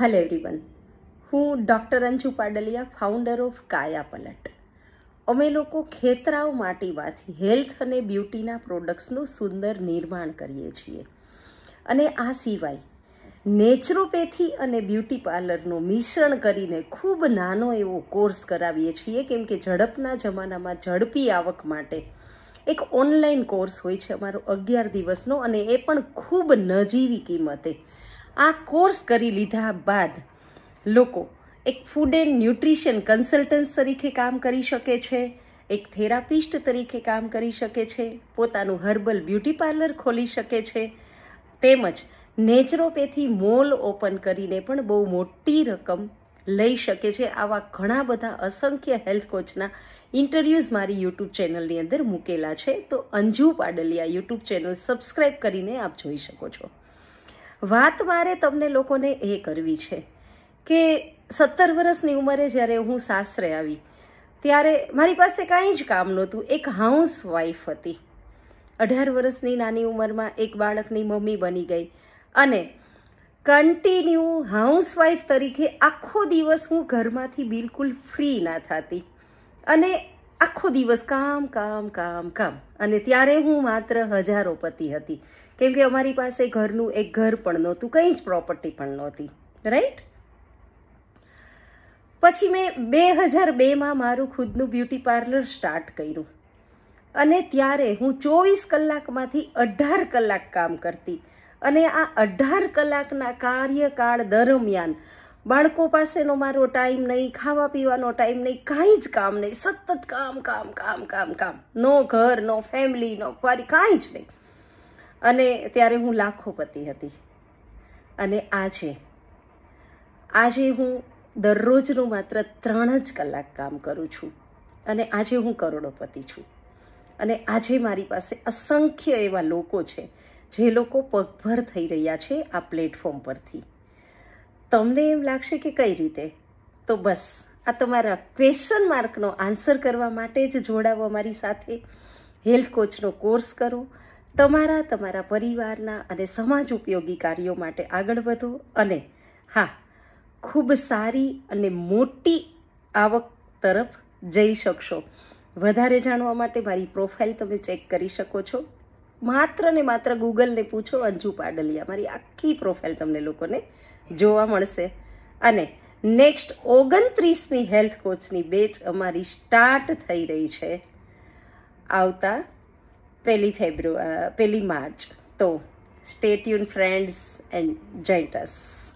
Hello everyone હું doctor Anju Padaliya founder of Kaya Palat. અમે લોકો ખેતરાઓ માટીમાંથી હેલ્થ અને બ્યુટીના પ્રોડક્ટ્સનું સુંદર નિર્માણ કરીએ છીએ. અને આ સિવાય નેચરોપેથી અને બ્યુટી પાર્લરનું મિશ્રણ કરીને ખૂબ નાનો એવો કોર્સ કરાવીએ છીએ, કેમ કે ઝડપના જમાનામાં ઝડપી આવક માટે એક ઓનલાઈન કોર્સ હોય છે અમારો અગિયાર દિવસનો, અને એ પણ ખૂબ નજીવી કિંમતે. આ કોર્સ કરી લીધા બાદ લોકો એક ફૂડ એન્ડ ન્યુટ્રિશન કન્સલ્ટન્સ તરીકે કામ કરી શકે છે, એક થેરાપિસ્ટ તરીકે કામ કરી શકે છે, પોતાનું હર્બલ બ્યુટી પાર્લર ખોલી શકે છે, તેમજ નેચરોપેથી મોલ ઓપન કરીને પણ બહુ મોટી રકમ લઈ શકે છે. આવા ઘણા બધા અસંખ્ય હેલ્થ કોચના ઇન્ટરવ્યૂઝ મારી યુટ્યુબ ચેનલની અંદર મૂકેલા છે. તો Anju Padaliya YouTube channel subscribe કરીને આપ જોઈ શકો છો. વાત મારે તમને લોકોને એ કરવી છે કે સત્તર વર્ષની ઉંમરે જ્યારે હું સાસરે આવી, ત્યારે મારી પાસે કાંઈ જ કામ નહોતું. એક હાઉસ વાઈફ હતી. અઢાર વર્ષની નાની ઉંમરમાં એક બાળકની મમ્મી બની ગઈ અને કન્ટિન્યુ હાઉસવાઈફ તરીકે આખો દિવસ હું ઘરમાંથી બિલકુલ ફ્રી ના થતી. અને આખો દિવસ કામ કામ કામ કામ. અને ત્યારે હું માત્ર હજારોપતિ હતી. કેમ કે અમારી પાસે ઘરનું એક ઘર પણ નહોતું, કંઈ જ પ્રોપર્ટી પણ નહોતી. રાઈટ પછી મેં બે હજાર બેમાં મારું ખુદનું બ્યુટી પાર્લર સ્ટાર્ટ કર્યું. અને ત્યારે હું ચોવીસ કલાકમાંથી અઢાર કલાક કામ કરતી. અને આ અઢાર કલાકના કાર્યકાળ દરમિયાન બાળકો પાસેનો મારો ટાઈમ નહીં, ખાવા પીવાનો ટાઈમ નહીં, કાંઈ જ કામ નહીં, સતત કામ કામ કામ કામ કામ. નો ઘર, નો ફેમિલી નો પારી કાંઈ જ નહીં. અને ત્યારે હું લાખોપતિ હતી. અને આજે આજે હું દરરોજનું માત્ર ત્રણ જ કલાક કામ કરું છું. અને આજે હું કરોડોપતિ છું. અને આજે મારી પાસે અસંખ્ય એવા લોકો છે, જે લોકો પગભર થઈ રહ્યા છે આ પ્લેટફોર્મ પરથી. તમને એમ લાગશે કે કઈ રીતે? તો બસ, આ તમારા ક્વેશ્ચન માર્કનો આન્સર કરવા માટે જ જોડાવો મારી સાથે. હેલ્થ કોચનો કોર્સ કરો. તમારા તમારા પરિવારના અને સમાજ ઉપયોગી કાર્યો માટે આગળ વધો અને હા, ખૂબ સારી અને મોટી આવક તરફ જઈ શકશો. વધારે જાણવા માટે મારી પ્રોફાઇલ તમે ચેક કરી શકો છો. માત્ર ને માત્ર ગૂગલને પૂછો અંજુ પાડલિયા. મારી આખી પ્રોફાઇલ તમને લોકોને જોવા મળશે. અને નેક્સ્ટ ઓગણત્રીસમી હેલ્થ કોચની બેચ અમારી સ્ટાર્ટ થઈ રહી છે આવતા પહેલી ફેબ્રુઆરી પહેલી માર્ચ. તો સ્ટેટ યુન ફ્રેન્ડ્સ એન્ડ જોઈન્ટ અસ